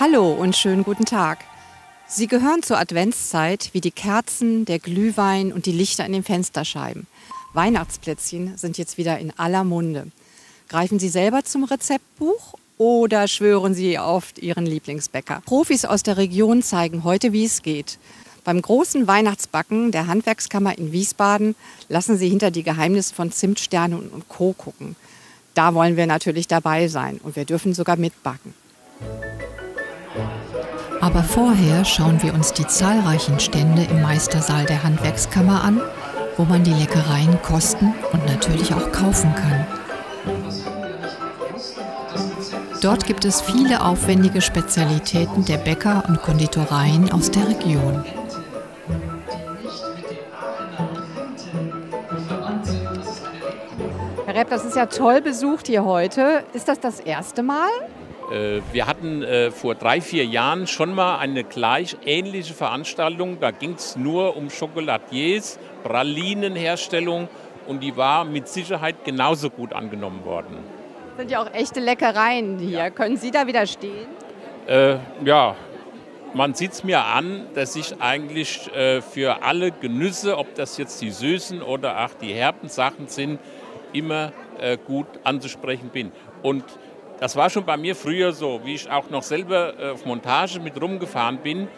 Hallo und schönen guten Tag. Sie gehören zur Adventszeit wie die Kerzen, der Glühwein und die Lichter in den Fensterscheiben. Weihnachtsplätzchen sind jetzt wieder in aller Munde. Greifen Sie selber zum Rezeptbuch oder schwören Sie auf Ihren Lieblingsbäcker? Profis aus der Region zeigen heute, wie es geht. Beim großen Weihnachtsbacken der Handwerkskammer in Wiesbaden lassen Sie hinter die Geheimnisse von Zimtsternen und Co. gucken. Da wollen wir natürlich dabei sein und wir dürfen sogar mitbacken. Aber vorher schauen wir uns die zahlreichen Stände im Meistersaal der Handwerkskammer an, wo man die Leckereien kosten und natürlich auch kaufen kann. Dort gibt es viele aufwendige Spezialitäten der Bäcker und Konditoreien aus der Region. Herr Repp, das ist ja toll besucht hier heute. Ist das das erste Mal? Äh, wir hatten äh, vor drei, vier Jahren schon mal eine gleich ähnliche Veranstaltung. Da ging es nur um Chocolatiers, Pralinenherstellung und die war mit Sicherheit genauso gut angenommen worden. Das sind ja auch echte Leckereien hier. Ja. Können Sie da widerstehen? Äh, ja, man sieht es mir an, dass ich eigentlich äh, für alle Genüsse, ob das jetzt die süßen oder auch die herben Sachen sind, immer äh, gut anzusprechen bin. Und das war schon bei mir früher so, wie ich auch noch selber äh, auf Montage mit rumgefahren bin.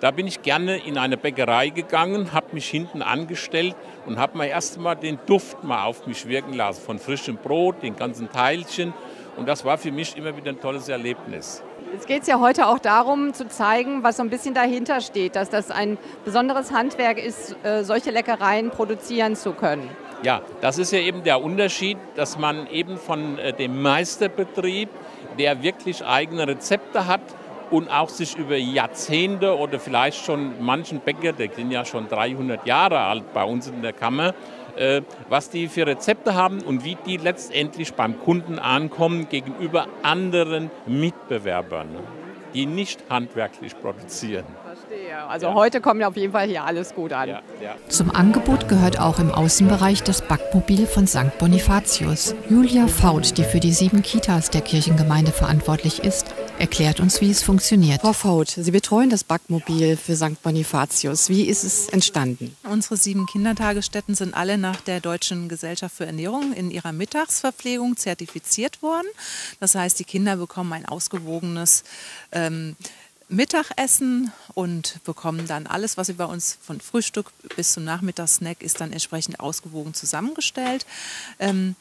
Da bin ich gerne in eine Bäckerei gegangen, habe mich hinten angestellt und habe mir erst mal den Duft mal auf mich wirken lassen von frischem Brot, den ganzen Teilchen. Und das war für mich immer wieder ein tolles Erlebnis. Jetzt geht es ja heute auch darum, zu zeigen, was so ein bisschen dahinter steht, dass das ein besonderes Handwerk ist, äh, solche Leckereien produzieren zu können. Ja, das ist ja eben der Unterschied, dass man eben von äh, dem Meisterbetrieb, der wirklich eigene Rezepte hat und auch sich über Jahrzehnte oder vielleicht schon manchen Bäcker, der sind ja schon 300 Jahre alt bei uns in der Kammer, äh, was die für Rezepte haben und wie die letztendlich beim Kunden ankommen gegenüber anderen Mitbewerbern, die nicht handwerklich produzieren Also ja. heute kommt auf jeden Fall hier alles gut an. Ja, ja. Zum Angebot gehört auch im Außenbereich das Backmobil von St. Bonifatius. Julia Faut, die für die sieben Kitas der Kirchengemeinde verantwortlich ist, erklärt uns, wie es funktioniert. Frau Faut, Sie betreuen das Backmobil für St. Bonifatius. Wie ist es entstanden? Unsere sieben Kindertagesstätten sind alle nach der Deutschen Gesellschaft für Ernährung in ihrer Mittagsverpflegung zertifiziert worden. Das heißt, die Kinder bekommen ein ausgewogenes ähm, Mittagessen und bekommen dann alles, was sie bei uns von Frühstück bis zum Nachmittagssnack ist, dann entsprechend ausgewogen zusammengestellt. Ähm,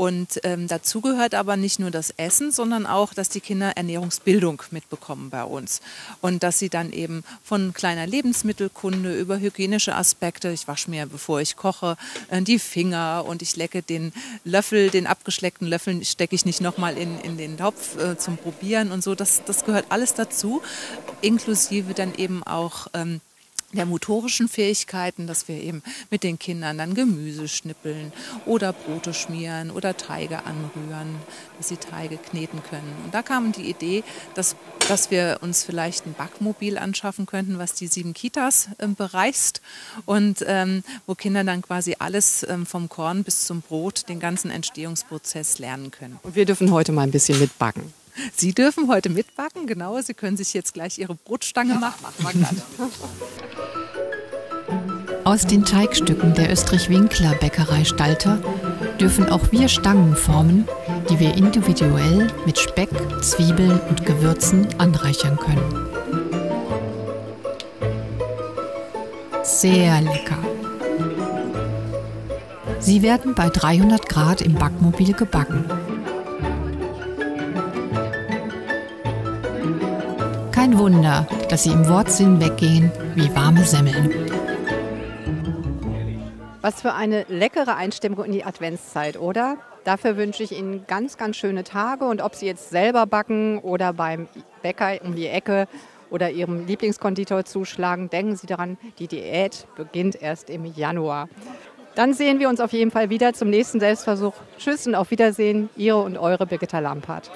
und ähm, dazu gehört aber nicht nur das Essen, sondern auch, dass die Kinder Ernährungsbildung mitbekommen bei uns. Und dass sie dann eben von kleiner Lebensmittelkunde über hygienische Aspekte, ich wasche mir, bevor ich koche, äh, die Finger und ich lecke den Löffel, den abgeschleckten Löffel stecke ich nicht nochmal in, in den Topf äh, zum Probieren und so. Das, das gehört alles dazu, inklusive dann eben auch ähm, der motorischen Fähigkeiten, dass wir eben mit den Kindern dann Gemüse schnippeln oder Brote schmieren oder Teige anrühren, dass sie Teige kneten können. Und da kam die Idee, dass, dass wir uns vielleicht ein Backmobil anschaffen könnten, was die sieben Kitas äh, bereist und ähm, wo Kinder dann quasi alles ähm, vom Korn bis zum Brot, den ganzen Entstehungsprozess lernen können. Und wir dürfen heute mal ein bisschen mitbacken. Sie dürfen heute mitbacken, genau. Sie können sich jetzt gleich Ihre Brotstange machen. Machen wir Aus den Teigstücken der Österreich-Winkler Bäckerei Stalter dürfen auch wir Stangen formen, die wir individuell mit Speck, Zwiebeln und Gewürzen anreichern können. Sehr lecker. Sie werden bei 300 Grad im Backmobil gebacken. Kein Wunder, dass sie im Wortsinn weggehen wie warme Semmeln. Was für eine leckere Einstimmung in die Adventszeit, oder? Dafür wünsche ich Ihnen ganz, ganz schöne Tage und ob Sie jetzt selber backen oder beim Bäcker um die Ecke oder Ihrem Lieblingskonditor zuschlagen, denken Sie daran, die Diät beginnt erst im Januar. Dann sehen wir uns auf jeden Fall wieder zum nächsten Selbstversuch. Tschüss und auf Wiedersehen, Ihre und eure Birgitta Lampert.